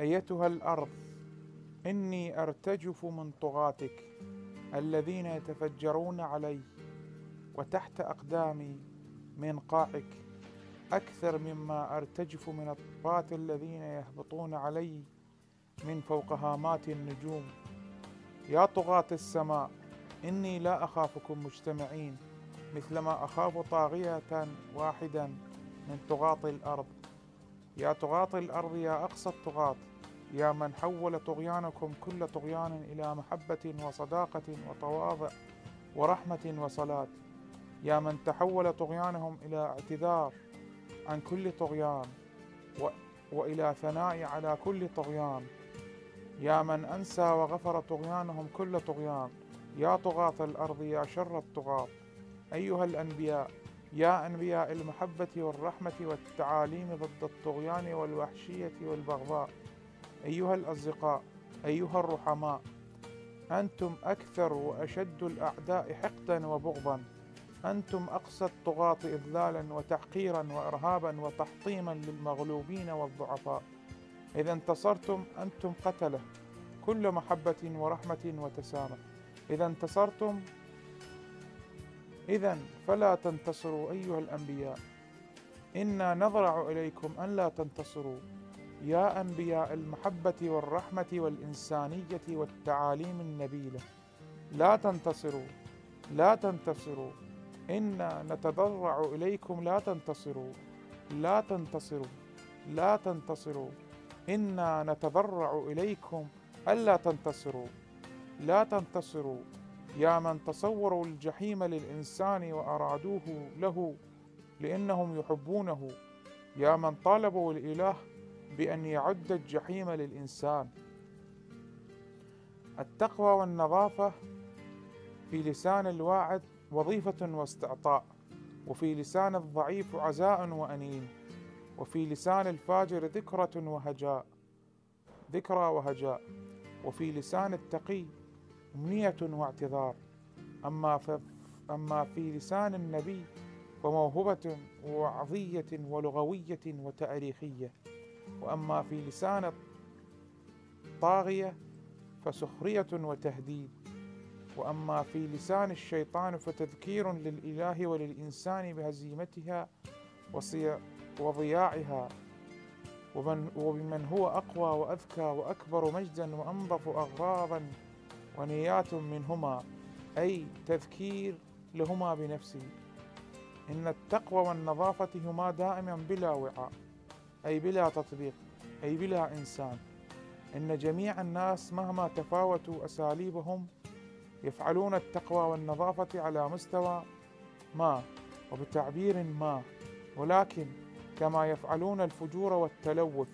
أيتها الأرض إني أرتجف من طغاتك الذين يتفجرون علي وتحت أقدامي من قاعك أكثر مما أرتجف من الطغاة الذين يهبطون علي من فوق هامات النجوم. يا طغاة السماء إني لا أخافكم مجتمعين مثلما أخاف طاغية واحدا من طغاة الأرض. يا طغاة الأرض يا أقصى الطغاة يا من حول طغيانكم كل طغيان إلى محبة وصداقة وتواضع ورحمة وصلاة. يا من تحول طغيانهم إلى اعتذار عن كل طغيان و... وإلى ثناء على كل طغيان. يا من أنسى وغفر طغيانهم كل طغيان يا طغاة الأرض يا شر الطغاة. أيها الأنبياء يا أنبياء المحبة والرحمة والتعاليم ضد الطغيان والوحشية والبغضاء. أيها الأصدقاء أيها الرحماء أنتم أكثر وأشد الأعداء حقدا وبغضا. أنتم أقسى الطغاة إذلالا وتحقيرا وإرهابا وتحطيما للمغلوبين والضعفاء. إذا انتصرتم أنتم قتلة. كل محبة ورحمة وتسامح. إذا انتصرتم إذا فلا تنتصروا أيها الأنبياء. إنا نضرع إليكم أن لا تنتصروا. يا أنبياء المحبة والرحمة والإنسانية والتعاليم النبيلة. لا تنتصروا. لا تنتصروا. إنا نتضرع إليكم لا تنتصروا. لا تنتصروا. لا تنتصروا. إنا نتضرع إليكم ألا تنتصروا. لا تنتصروا. يا من تصوروا الجحيم للإنسان وأرادوه له لأنهم يحبونه. يا من طالبوا الإله بأن يعد الجحيم للإنسان. التقوى والنظافة في لسان الواعد وظيفة واستعطاء وفي لسان الضعيف عزاء وأنين وفي لسان الفاجر ذكرة وهجاء ذكرى وهجاء وفي لسان التقي أمنية واعتذار. أما أما في لسان النبي فموهبة وعظية ولغوية وتأريخية. وأما في لسان الطاغية فسخرية وتهديد. وأما في لسان الشيطان فتذكير للإله وللإنسان بهزيمتها وضياعها. ومن وبمن هو أقوى وأذكى وأكبر مجدا وأنظف أغراضا ونيات منهما أي تذكير لهما بنفسه. إن التقوى والنظافة هما دائما بلا وعاء أي بلا تطبيق أي بلا إنسان. إن جميع الناس مهما تفاوتوا أساليبهم يفعلون التقوى والنظافة على مستوى ما وبتعبير ما. ولكن كما يفعلون الفجور والتلوث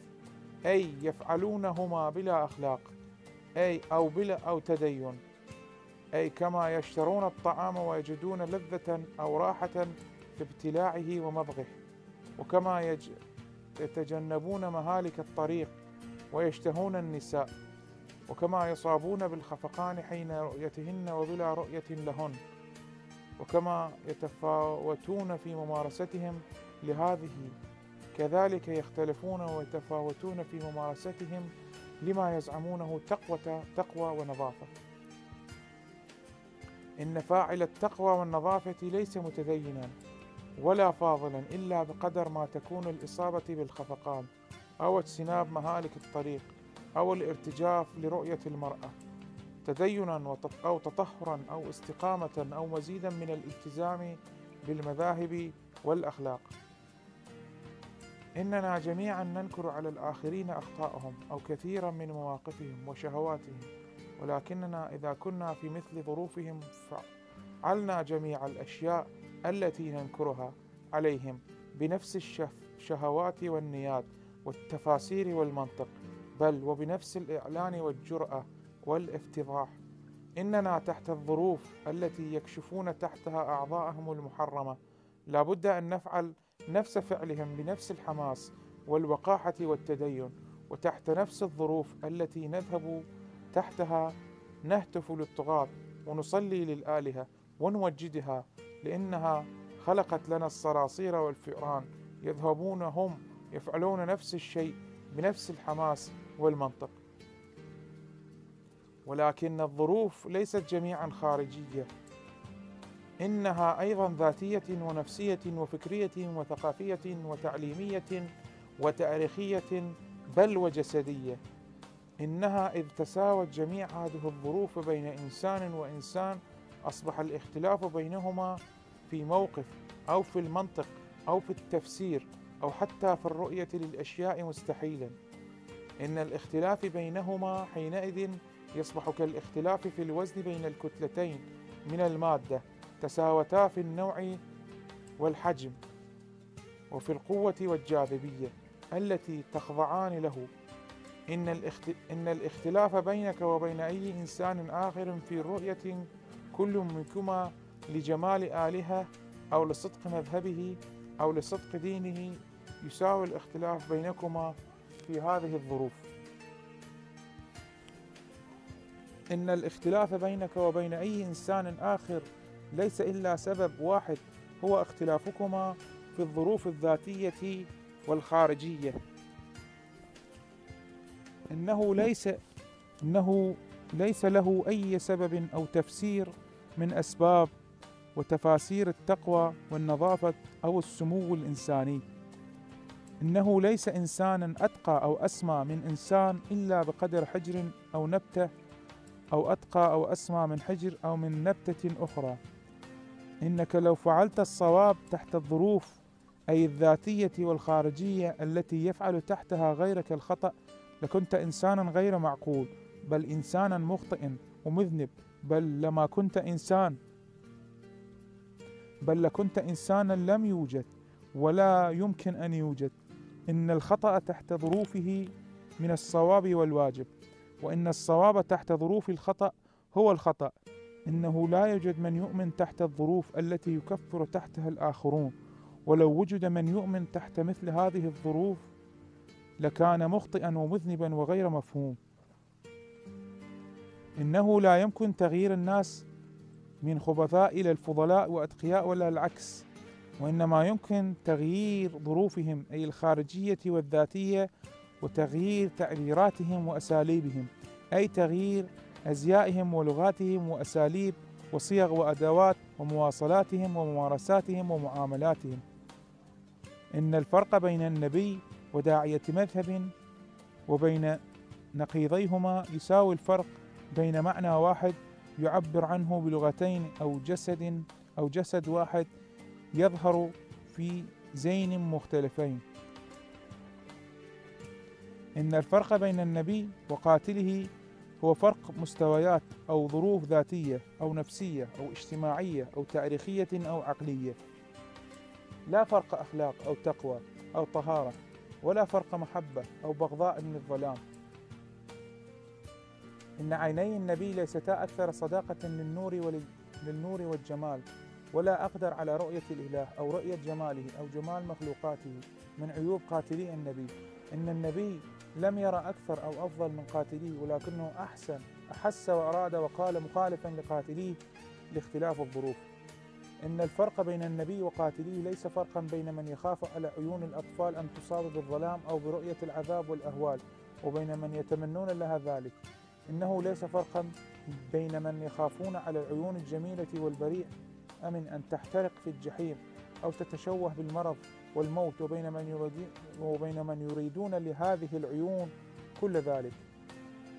أي يفعلونهما بلا أخلاق. أي أو بلا أو تدين. أي كما يشترون الطعام ويجدون لذة أو راحة في ابتلاعه ومضغه. وكما يج... يتجنبون مهالك الطريق ويشتهون النساء. وكما يصابون بالخفقان حين رؤيتهن وبلا رؤية لهن. وكما يتفاوتون في ممارستهم لهذه. كذلك يختلفون ويتفاوتون في ممارستهم لما يزعمونه تقوى تقوى ونظافة. إن فاعل التقوى والنظافة ليس متدينا ولا فاضلا إلا بقدر ما تكون الإصابة بالخفقان أو اجتناب مهالك الطريق أو الارتجاف لرؤية المرأة تدينا أو تطهرا أو استقامة أو مزيدا من الالتزام بالمذاهب والأخلاق. إننا جميعا ننكر على الآخرين أخطاءهم أو كثيرا من مواقفهم وشهواتهم ولكننا إذا كنا في مثل ظروفهم فعلنا جميع الأشياء التي ننكرها عليهم بنفس الشهوات والنيات والتفاسير والمنطق بل وبنفس الإعلان والجرأة والافتضاح. إننا تحت الظروف التي يكشفون تحتها أعضاءهم المحرمة لابد أن نفعل نفس فعلهم بنفس الحماس والوقاحة والتدين وتحت نفس الظروف التي نذهب تحتها نهتف للطغاة ونصلي للآلهة ونوجدها لأنها خلقت لنا الصراصير والفئران. يذهبون هم يفعلون نفس الشيء بنفس الحماس والمنطق. ولكن الظروف ليست جميعا خارجية. إنها أيضا ذاتية ونفسية وفكرية وثقافية وتعليمية وتاريخية بل وجسدية. إنها إذ تساوت جميع هذه الظروف بين إنسان وإنسان أصبح الاختلاف بينهما في موقف أو في المنطق أو في التفسير أو حتى في الرؤية للأشياء مستحيلا. إن الاختلاف بينهما حينئذ يصبح كالاختلاف في الوزن بين الكتلتين من المادة تساوتا في النوع والحجم وفي القوة والجاذبية التي تخضعان له. إن, الاخت... إن الاختلاف بينك وبين أي إنسان آخر في رؤية كل منكما لجمال آلهة أو لصدق مذهبه أو لصدق دينه يساوي الاختلاف بينكما في هذه الظروف. إن الاختلاف بينك وبين أي إنسان آخر ليس إلا سبب واحد هو اختلافكما في الظروف الذاتية والخارجية. إنه ليس إنه ليس له أي سبب أو تفسير من أسباب وتفاسير التقوى والنظافة أو السمو الإنساني. إنه ليس إنسانا أتقى أو أسمى من إنسان إلا بقدر حجر أو نبتة أو أتقى أو أسمى من حجر أو من نبتة أخرى. إنك لو فعلت الصواب تحت الظروف أي الذاتية والخارجية التي يفعل تحتها غيرك الخطأ لكنت إنسانا غير معقول بل إنسانا مخطئ ومذنب بل لما كنت إنسان بل لكنت إنسانا لم يوجد ولا يمكن أن يوجد. إن الخطأ تحت ظروفه من الصواب والواجب وإن الصواب تحت ظروف الخطأ هو الخطأ. إنه لا يوجد من يؤمن تحت الظروف التي يكفر تحتها الآخرون. ولو وجد من يؤمن تحت مثل هذه الظروف لكان مخطئا ومذنبا وغير مفهوم. إنه لا يمكن تغيير الناس من خبثاء إلى الفضلاء وأتقياء ولا العكس. وإنما يمكن تغيير ظروفهم أي الخارجية والذاتية وتغيير تعبيراتهم وأساليبهم أي تغيير أزيائهم ولغاتهم وأساليب وصيغ وأدوات ومواصلاتهم وممارساتهم ومعاملاتهم. إن الفرق بين النبي وداعية مذهب وبين نقيضيهما يساوي الفرق بين معنى واحد يعبر عنه بلغتين أو جسد أو جسد واحد يظهر في زين مختلفين. إن الفرق بين النبي وقاتله هو فرق مستويات أو ظروف ذاتية أو نفسية أو اجتماعية أو تاريخية أو عقلية. لا فرق أخلاق أو تقوى أو طهارة ولا فرق محبة أو بغضاء من الظلام. إن عيني النبي ليستا أكثر صداقة للنور للنور والجمال ولا أقدر على رؤية الإله أو رؤية جماله أو جمال مخلوقاته من عيوب قاتلي النبي. إن النبي لم يرى أكثر أو أفضل من قاتليه ولكنه أحسن أحس وأراد وقال مخالفا لقاتليه لاختلاف الظروف. إن الفرق بين النبي وقاتليه ليس فرقا بين من يخاف على عيون الأطفال أن تصاب بالظلام أو برؤية العذاب والأهوال وبين من يتمنون لها ذلك. إنه ليس فرقا بين من يخافون على العيون الجميلة والبريء أمن أن تحترق في الجحيم أو تتشوه بالمرض والموت وبين من, وبين من يريدون لهذه العيون كل ذلك.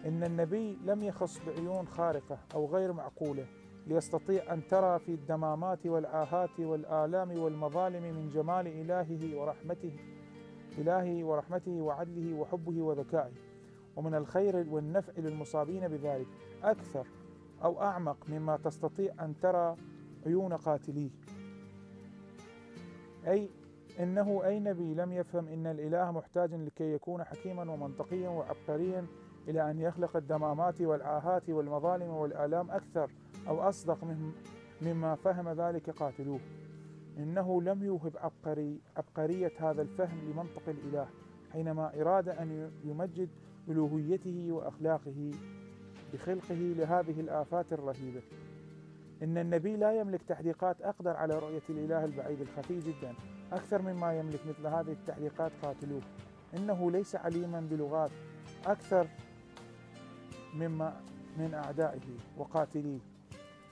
إن النبي لم يخص بعيون خارقة أو غير معقولة ليستطيع أن ترى في الدمامات والآهات والآلام والمظالم من جمال إلهه ورحمته إلهه ورحمته وعدله وحبه وذكائه. ومن الخير والنفع للمصابين بذلك. أكثر أو أعمق مما تستطيع أن ترى عيون قاتليه. أي إنه أي نبي لم يفهم إن الإله محتاج لكي يكون حكيما ومنطقيا وعبقريا إلى أن يخلق الدمامات والعاهات والمظالم والآلام أكثر أو أصدق مما فهم ذلك قاتلوه. إنه لم يوهب عبقري عبقرية هذا الفهم لمنطق الإله حينما أراد أن يمجد ألوهيته وأخلاقه بخلقه لهذه الآفات الرهيبة. إن النبي لا يملك تحديقات أقدر على رؤية الإله البعيد الخفي جدا. أكثر مما يملك مثل هذه التحديقات قاتلوه. إنه ليس عليما بلغات أكثر مما من أعدائه وقاتليه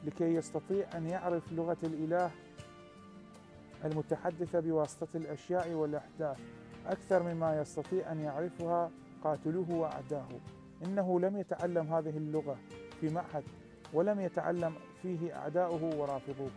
لكي يستطيع أن يعرف لغة الإله المتحدثة بواسطة الأشياء والأحداث. أكثر مما يستطيع أن يعرفها قاتلوه وأعداه إنه لم يتعلم هذه اللغة في معهد ولم يتعلم فيه أعداؤه ورافضوه.